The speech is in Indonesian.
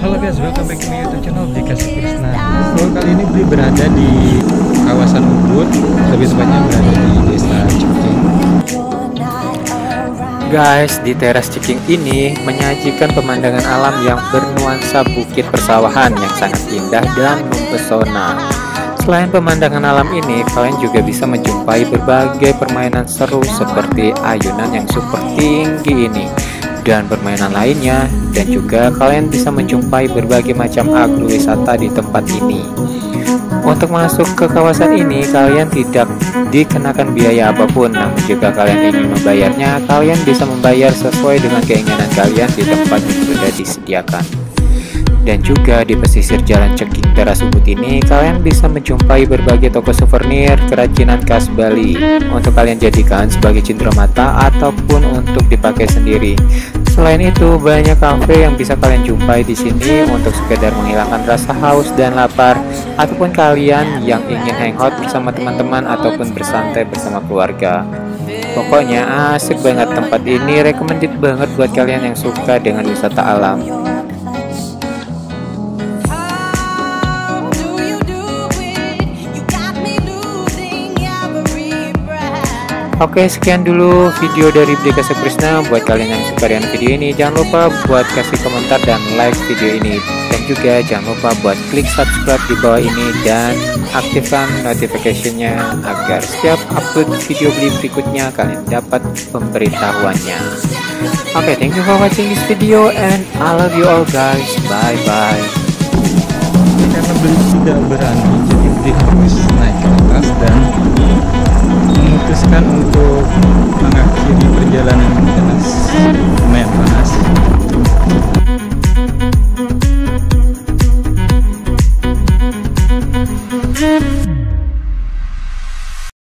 Halo guys, welcome back to my YouTube channel Dikasih Krisna. So kali ini Bli berada di kawasan Ubud, lebih tepatnya berada di Desa Ceking. Guys, di teras Ciking ini menyajikan pemandangan alam yang bernuansa bukit persawahan yang sangat indah dan mempesona. Selain pemandangan alam ini, kalian juga bisa menjumpai berbagai permainan seru seperti ayunan yang super tinggi ini dan permainan lainnya dan juga kalian bisa menjumpai berbagai macam agrowisata di tempat ini. Untuk masuk ke kawasan ini, kalian tidak dikenakan biaya apa pun, namun jika kalian ingin membayarnya, kalian bisa membayar sesuai dengan keinginan kalian di tempat yang sudah disediakan. Dan juga di pesisir jalan Ceking Teras Ubud ini, kalian bisa menjumpai berbagai toko souvenir kerajinan khas Bali untuk kalian jadikan sebagai cindera mata ataupun untuk dipakai sendiri. Selain itu, banyak kafe yang bisa kalian jumpai di sini untuk sekedar menghilangkan rasa haus dan lapar, ataupun kalian yang ingin hangout bersama teman-teman ataupun bersantai bersama keluarga. Pokoknya asik banget tempat ini, recommended banget buat kalian yang suka dengan wisata alam. Oke sekian dulu video dari Brika Seprisna Buat kalian yang suka dengan video ini Jangan lupa buat kasih komentar dan like video ini. Dan juga jangan lupa buat klik subscribe di bawah ini Dan aktifkan notificationnya Agar setiap upload video beli berikutnya Kalian dapat pemberitahuannya. Oke thank you for watching this video And I love you all guys. Bye bye Karena Bli tidak berani, jadi Bli harus naik ke atas dan memutuskan untuk mengakhiri perjalanan panas lumayan panas